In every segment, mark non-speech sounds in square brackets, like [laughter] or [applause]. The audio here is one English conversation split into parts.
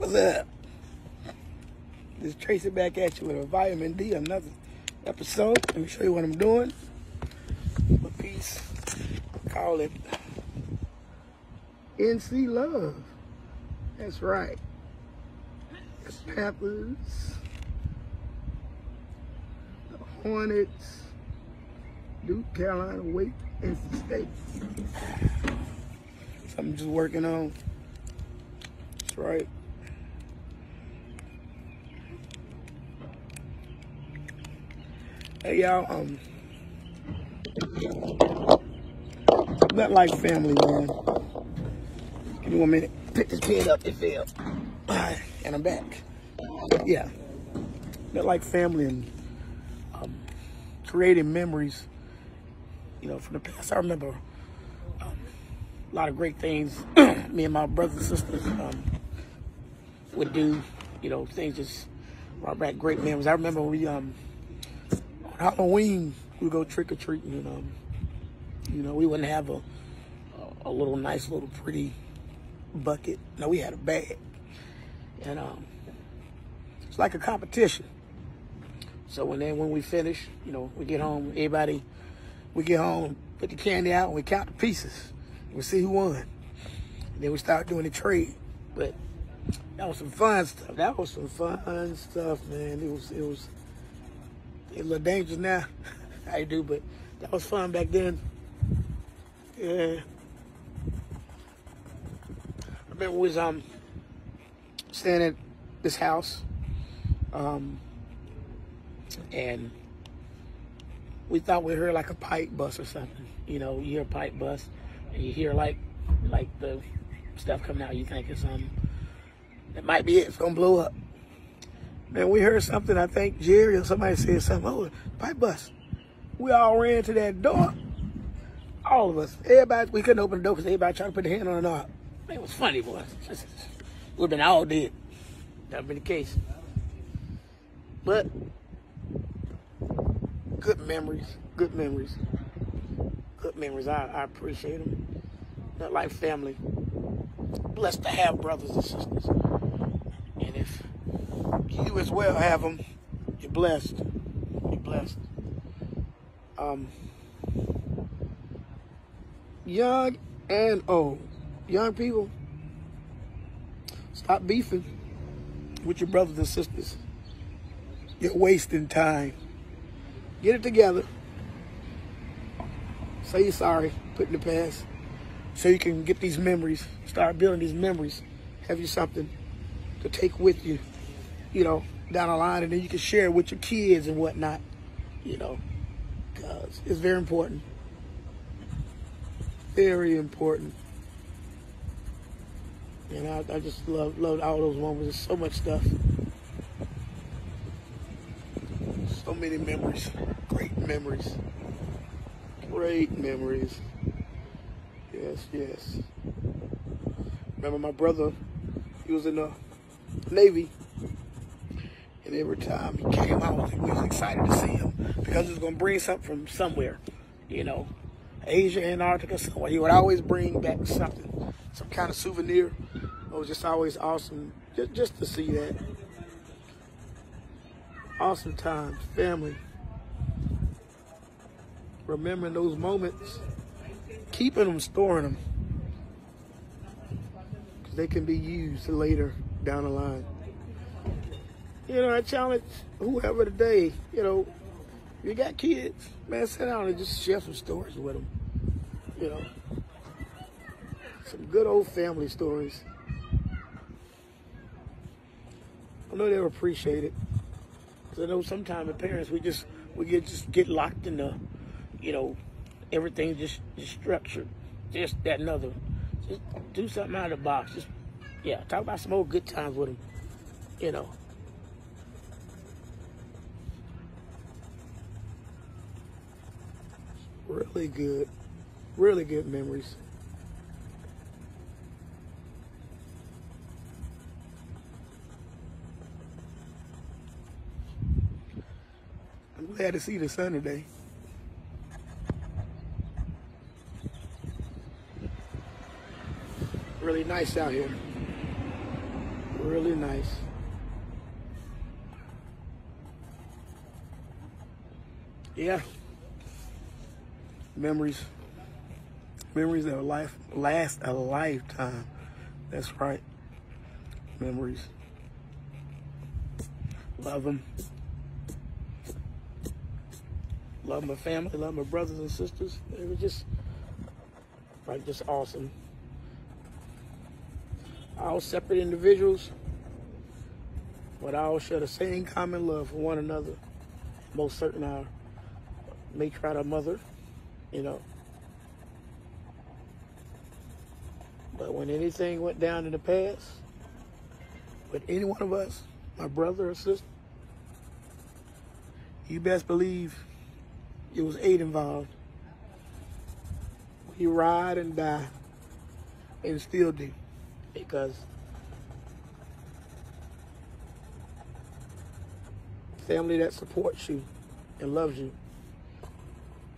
What's up? Just trace it back at you with a vitamin D, another episode. Let me show you what I'm doing. A piece, call it NC Love. That's right. The Panthers, the Hornets, Duke, Carolina, Wake, NC State. Something just working on. That's right. Hey y'all, um, not like family, man. Give me one minute. Pick this pen up, it fell. Alright, and I'm back. Yeah, not like family and um, creating memories. You know, from the past. I remember um, a lot of great things. [clears throat] me and my brothers and sisters um, would do. You know, things just brought back great memories. I remember we um Halloween, we go trick or treating, and um, you know, we wouldn't have a, a, little nice little pretty bucket. No, we had a bag, and um, it's like a competition. So when then when we finish, you know, we get home, everybody, we get home, put the candy out, and we count the pieces. We see who won. And then we start doing the trade. But that was some fun stuff. That was some fun stuff, man. It was it was a little dangerous now. [laughs] I do, but that was fun back then. Yeah. I remember we was um staying at this house. Um and we thought we heard like a pipe bust or something. You know, you hear a pipe bust and you hear like like the stuff coming out, you think it's um it might be it, it's gonna blow up. Man, we heard something, I think Jerry or somebody said something, oh, pipe bust. We all ran to that door. All of us. Everybody, we couldn't open the door because everybody tried to put their hand on the knob. It was funny, boy. [laughs] We've been all dead. That been the case. But, good memories, good memories. Good memories. I, I appreciate them. Not like family. Blessed to have brothers and sisters. Well have them. You're blessed. You're blessed. Um, young and old. Young people, stop beefing with your brothers and sisters. You're wasting time. Get it together. Say you're sorry, put in the past, so you can get these memories, start building these memories, have you something to take with you you know, down the line, and then you can share it with your kids and whatnot, you know, because it's very important. Very important. And I, I just love love all those moments. There's so much stuff. So many memories. Great memories. Great memories. Yes, yes. Remember my brother, he was in the Navy and every time he came out, we was excited to see him because he was going to bring something from somewhere, you know, Asia, Antarctica, somewhere. He would always bring back something, some kind of souvenir. It was just always awesome just, just to see that. Awesome times, family. Remembering those moments, keeping them, storing them. Because they can be used later down the line. You know, I challenge whoever today, you know, you got kids, man, sit down and just share some stories with them. You know, some good old family stories. I know they'll appreciate it. Cause I know sometimes the parents, we just, we get just get locked in the, you know, everything just, just structured, just that another. Just do something out of the box. Just, yeah, talk about some old good times with them, you know. Really good, really good memories. I'm glad to see the sun today. Really nice out here. Really nice. Yeah. Memories. Memories that life last a lifetime. That's right. Memories. Love them. Love my family. Love my brothers and sisters. They were just like just awesome. All separate individuals, but all share the same common love for one another. Most certain our matriarch mother, you know. But when anything went down in the past, with any one of us, my brother or sister, you best believe it was eight involved. We ride and die, and still do, because family that supports you and loves you,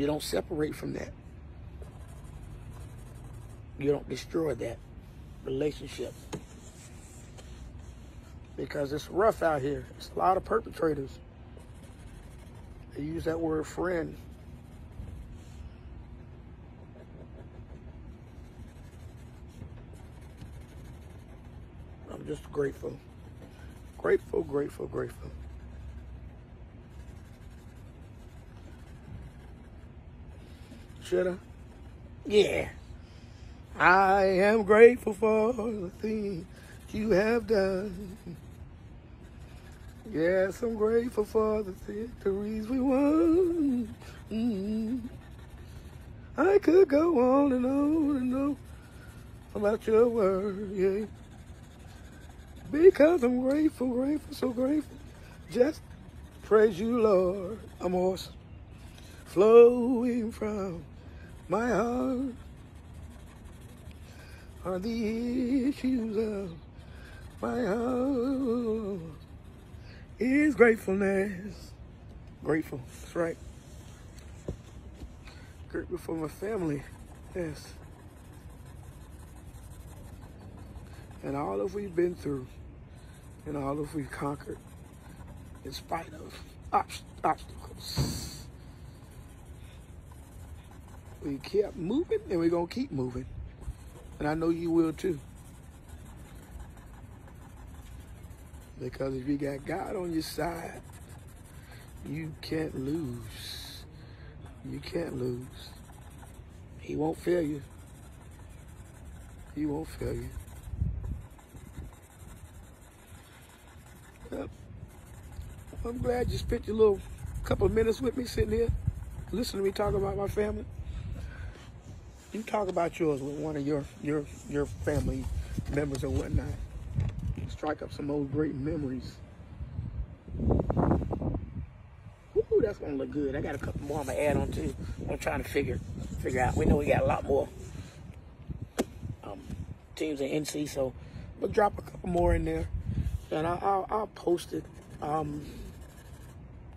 you don't separate from that. You don't destroy that relationship because it's rough out here. It's a lot of perpetrators. They use that word friend. I'm just grateful. Grateful, grateful, grateful. Shoulda? Yeah. I am grateful for the things you have done. Yes, I'm grateful for the victories we won. Mm-hmm. I could go on and on and on about your word, yeah. Because I'm grateful, grateful, so grateful. Just praise you, Lord. I'm awesome. Flowing from my heart are the issues of my heart is gratefulness. Grateful, that's right. Grateful for my family, yes. And all of we've been through, and all of we've conquered, in spite of obstacles. We kept moving, and we're gonna keep moving. And I know you will too. Because if you got God on your side, you can't lose. You can't lose. He won't fail you. He won't fail you. Yep. I'm glad you spent your little couple of minutes with me sitting here, listening to me talk about my family. You talk about yours with one of your your your family members or whatnot strike up some old great memories. Ooh, that's gonna look good. I got a couple more I'm gonna add on too. I'm trying to figure figure out. We know we got a lot more um, teams in NC, so we'll drop a couple more in there, and I'll, I'll, I'll post it. Um,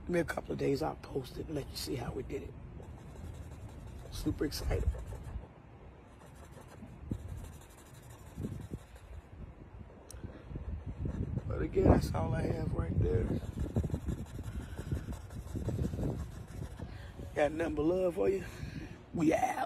give me a couple of days. I'll post it and let you see how we did it. Super excited. Again, that's all I have right there. Got nothing but love for you. We out.